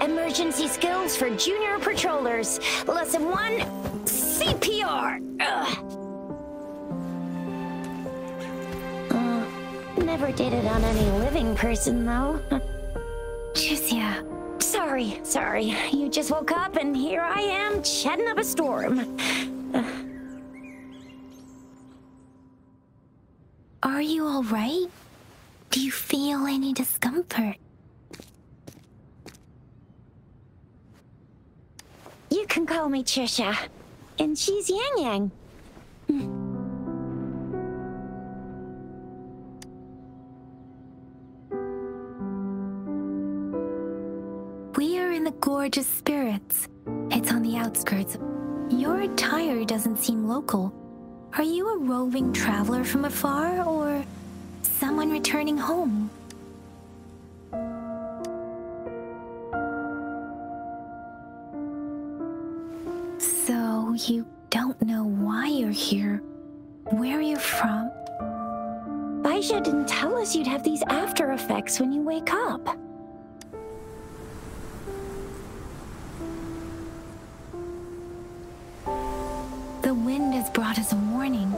Emergency skills for junior patrollers. Lesson one CPR. Never did it on any living person, though. Jusia. Sorry, sorry. You just woke up, and here I am chatting up a storm. Are you all right? Do you feel any discomfort? You can call me Chixia. And she's Yang Yang. Gorgeous spirits. It's on the outskirts. Your attire doesn't seem local. Are you a roving traveler from afar, or someone returning home? So, you don't know why you're here, where you're from? Baizhi didn't tell us you'd have these after effects when you wake up. Us a warning.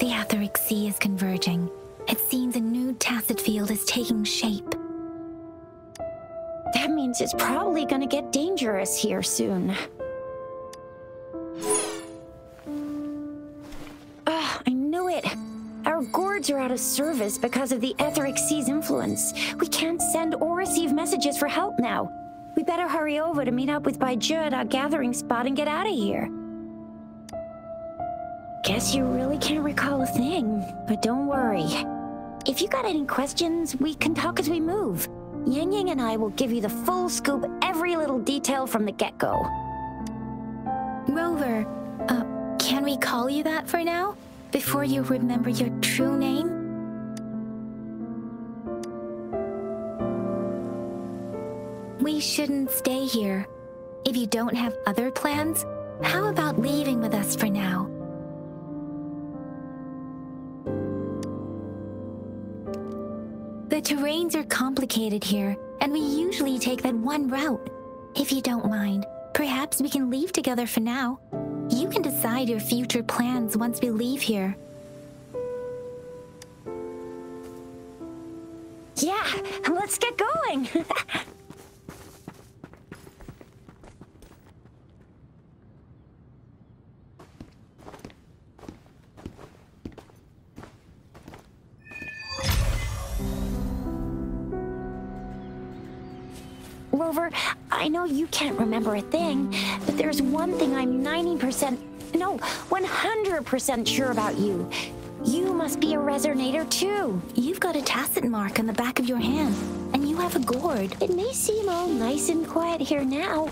The Aetheric Sea is converging. It seems a new tacet field is taking shape. That means it's probably gonna get dangerous here soon. Ah, I knew it. Our gourds are out of service because of the Etheric Sea's influence. We can't send or receive messages for help now. We better hurry over to meet up with Baizhi at our gathering spot and get out of here. Guess you really can't recall a thing, but don't worry. If you got any questions, we can talk as we move. Yang Yang and I will give you the full scoop, every little detail from the get-go. Rover, uh, can we call you that for now? Before you remember your true name? We shouldn't stay here. If you don't have other plans, how about leaving with us for now? The terrains are complicated here, and we usually take that one route. If you don't mind, perhaps we can leave together for now. You can decide your future plans once we leave here. Yeah, let's get going. Rover, I know you can't remember a thing, but there's one thing I'm 90%, no, 100% sure about you. You must be a resonator too. You've got a tacet mark on the back of your hand, and you have a gourd. It may seem all nice and quiet here now,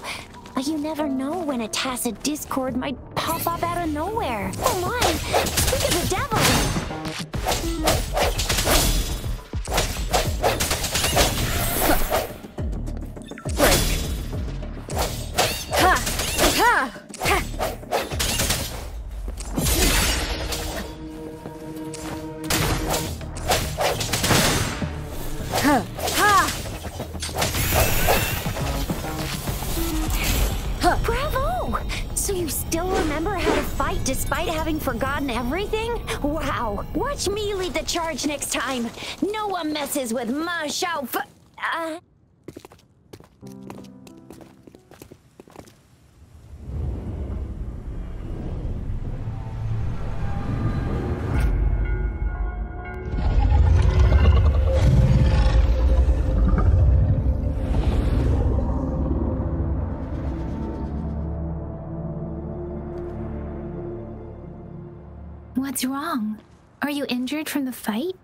but you never know when a tacet discord might pop up out of nowhere. Oh my! Speak of the devil! Forgotten everything? Wow! Watch me lead the charge next time. No one messes with my F- uh... What's wrong? Are you injured from the fight?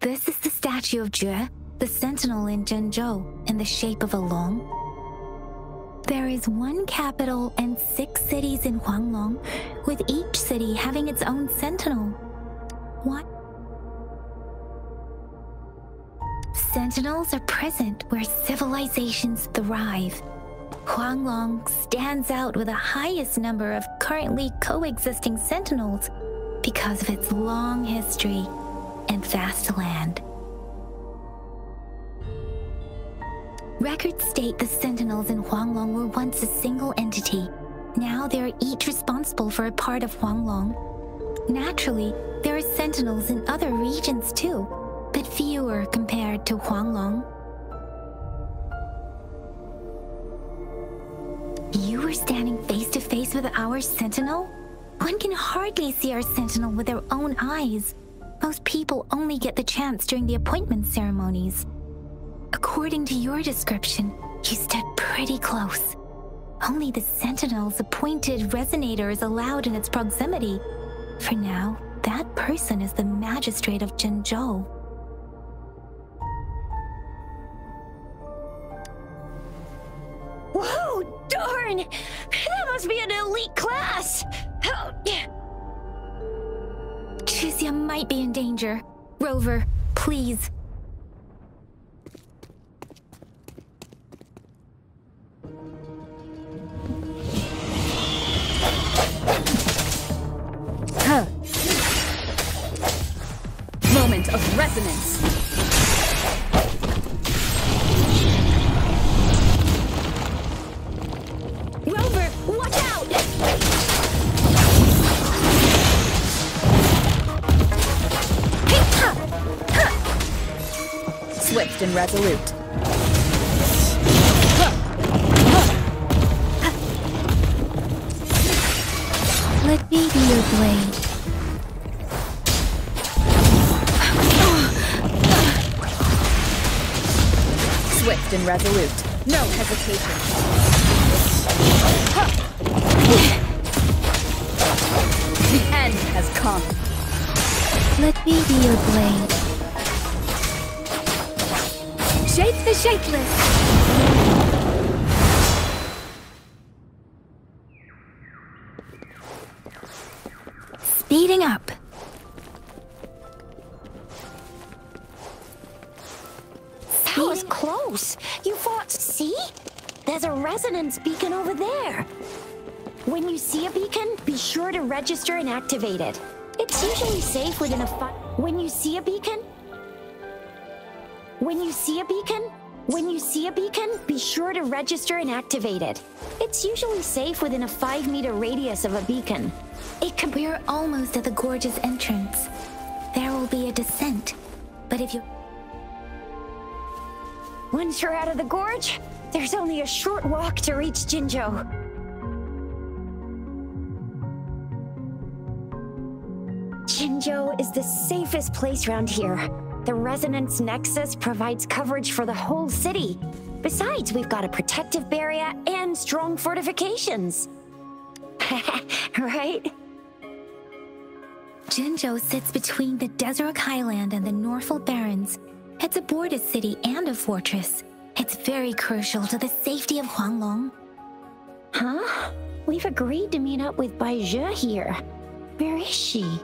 This is the statue of Jue, the sentinel in Jinzhou, in the shape of a long. There is one capital and six cities in Huanglong, with each city having its own sentinel. What? Sentinels are present where civilizations thrive. Huanglong stands out with the highest number of currently coexisting sentinels because of its long history and vast land. Records state the Sentinels in Huanglong were once a single entity. Now they are each responsible for a part of Huanglong. Naturally, there are Sentinels in other regions too, but fewer compared to Huanglong. Were standing face to face with our Sentinel? One can hardly see our Sentinel with their own eyes. Most people only get the chance during the appointment ceremonies. According to your description, you stood pretty close. Only the Sentinel's appointed resonator is allowed in its proximity. For now, that person is the magistrate of Jinzhou. Class! Oh, might be in danger. Rover, please. Resolute. Let me be your blade. Swift and resolute. No hesitation. The end has come. Let me be your blade. Shape the shapeless. Speeding up. That was close. You fought. See? There's a resonance beacon over there. When you see a beacon, be sure to register and activate it. It's usually safe within a When you see a beacon, when you see a beacon, when you see a beacon, be sure to register and activate it. It's usually safe within a five meter radius of a beacon. It can. We're almost at the gorge's entrance. There will be a descent. But if you. Once you're out of the gorge, there's only a short walk to reach Jinzhou. Jinzhou is the safest place around here. The Resonance Nexus provides coverage for the whole city. Besides, we've got a protective barrier and strong fortifications. right? Jinzhou sits between the Desert Highland and the Norfall Barrens. It's a border city and a fortress. It's very crucial to the safety of Huanglong. Huh? We've agreed to meet up with Baizhi here. Where is she?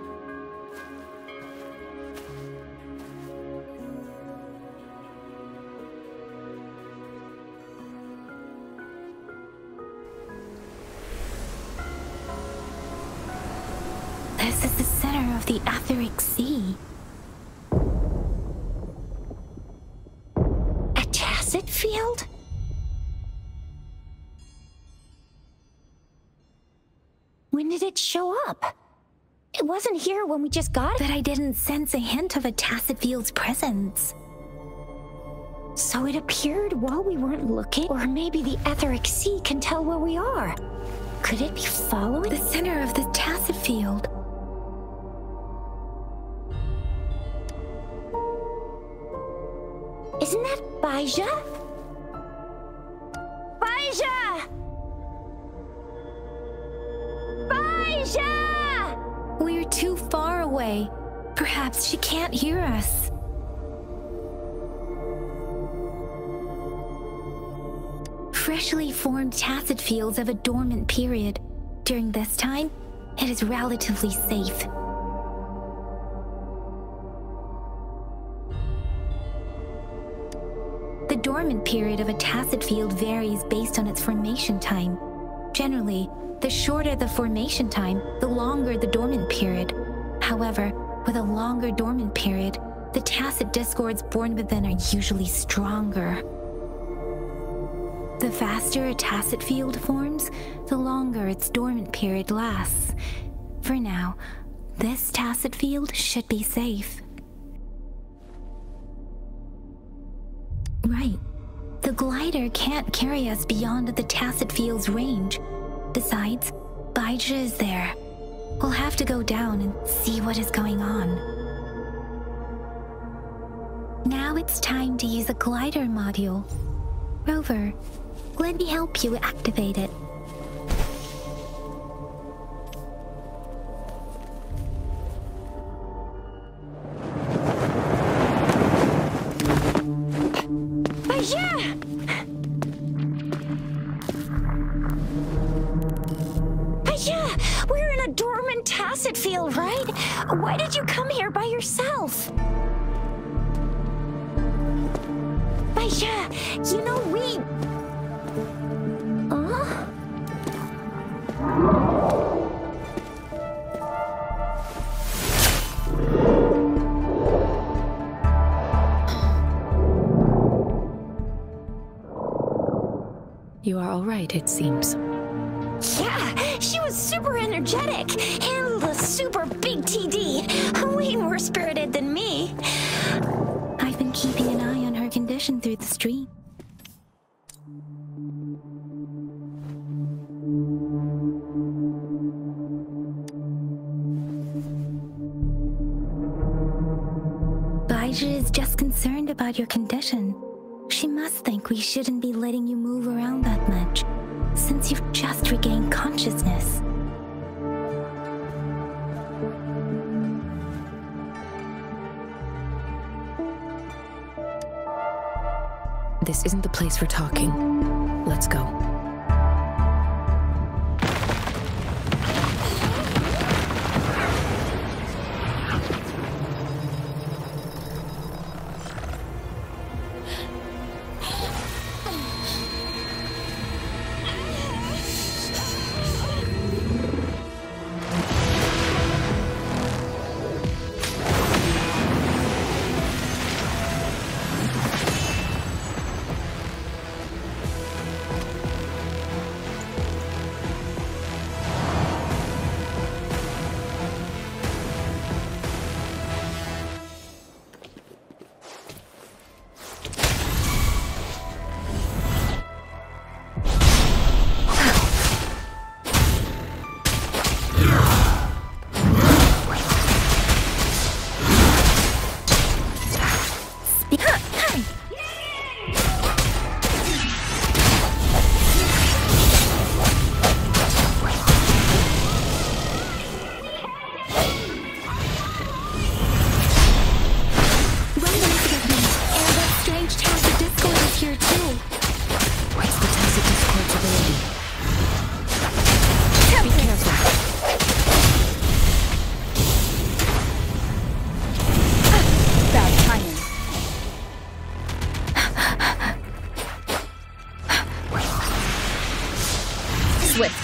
The Aetheric Sea. A tacet field? When did it show up? It wasn't here when we just got it. But I didn't sense a hint of a tacet field's presence. So it appeared while we weren't looking? Or maybe the Etheric Sea can tell where we are. Could it be following? The center of the tacet field. Isn't that Baizhi? Baizhi! Baizhi! We're too far away. Perhaps she can't hear us. freshly formed tacet fields have a dormant period. During this time, it is relatively safe. Dormant period of a tacet field varies based on its formation time. Generally, the shorter the formation time, the longer the dormant period. However, with a longer dormant period, the tacet discords born within are usually stronger. The faster a tacet field forms, the longer its dormant period lasts. For now, this tacet field should be safe. Right. The glider can't carry us beyond the tacet field's range. Besides, Baizhi is there. We'll have to go down and see what is going on. Now it's time to use a glider module. Rover, let me help you activate it. We're in a dormant tacet field, right? Why did you come here by yourself? Baizhi, you know we... are all right, it seems. Yeah, she was super energetic and the super big TD. Way more spirited than me. I've been keeping an eye on her condition through the stream. Baizhi is just concerned about your condition. She must think we shouldn't be letting you place for talking. Let's go.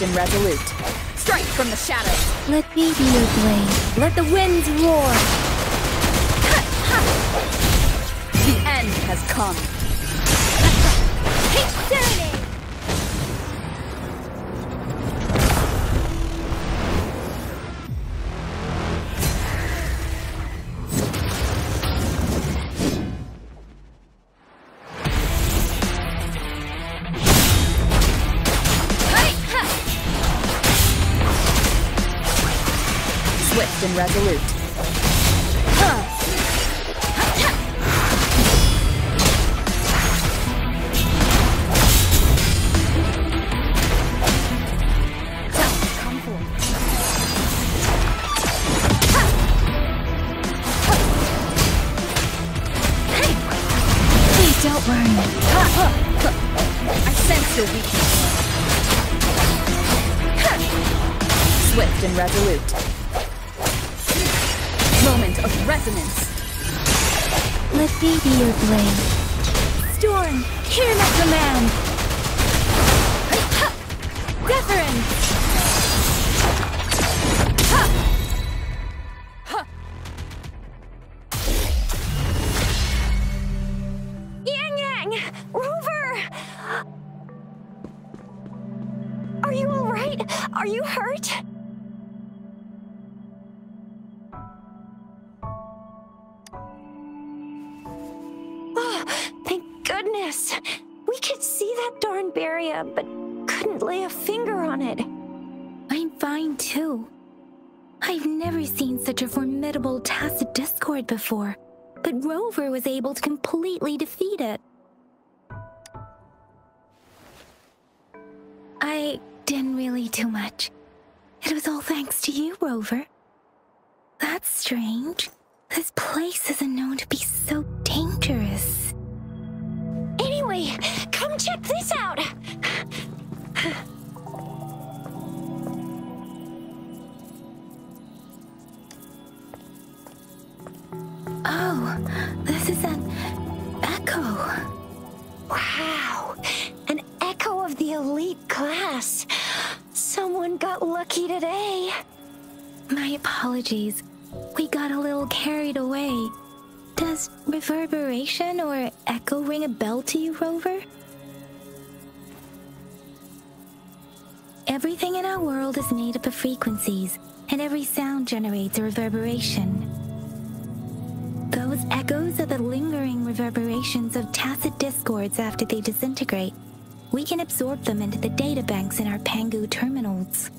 Swift and resolute. Strike from the shadows. Let me be your blade. Let the winds roar. The end has come. and resolute. Be your blade. Storm, hear my command. Deference. But couldn't lay a finger on it. I'm fine too. I've never seen such a formidable tacet discord before, but Rover was able to completely defeat it. I didn't really do much. It was all thanks to you, Rover. That's strange. This place isn't known to be so dangerous. Anyway, come check this out! Oh, this is an echo. Wow! An echo of the elite class. Someone got lucky today. My apologies. We got a little carried away. Does reverberation or echo ring a bell to you, Rover? Everything in our world is made up of frequencies, and every sound generates a reverberation. Those echoes are the lingering reverberations of tacet discords after they disintegrate. We can absorb them into the data banks in our Pangu terminals.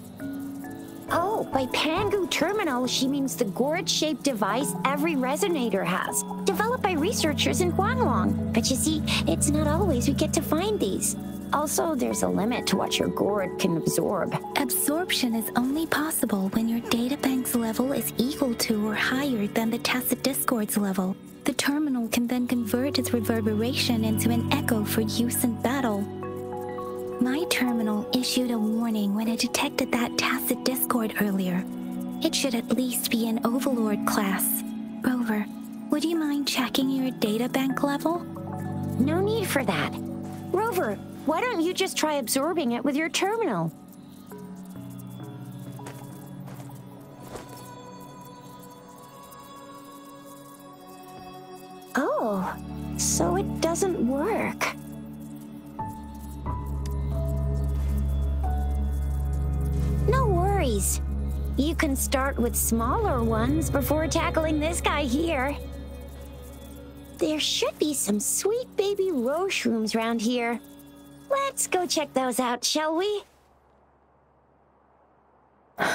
Oh, by Pangu Terminal, she means the gourd-shaped device every resonator has, developed by researchers in Huanglong. But you see, it's not always we get to find these. Also, there's a limit to what your gourd can absorb. Absorption is only possible when your databank's level is equal to or higher than the tacet discord's level. The terminal can then convert its reverberation into an echo for use in battle. My terminal issued a warning when it detected that tacet discord earlier. It should at least be an overlord class. Rover, would you mind checking your databank level? No need for that. Rover, why don't you just try absorbing it with your terminal? Oh, so it doesn't work. No worries. You can start with smaller ones before tackling this guy here. There should be some sweet baby roche rooms around here. Let's go check those out, shall we?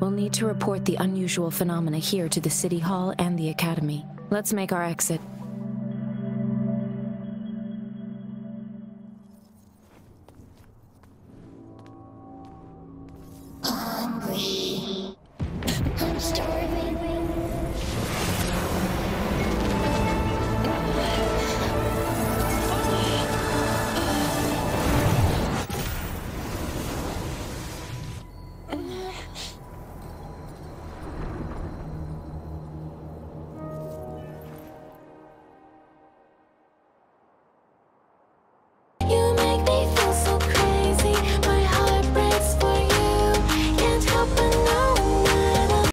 We'll need to report the unusual phenomena here to the City Hall and the Academy. Let's make our exit.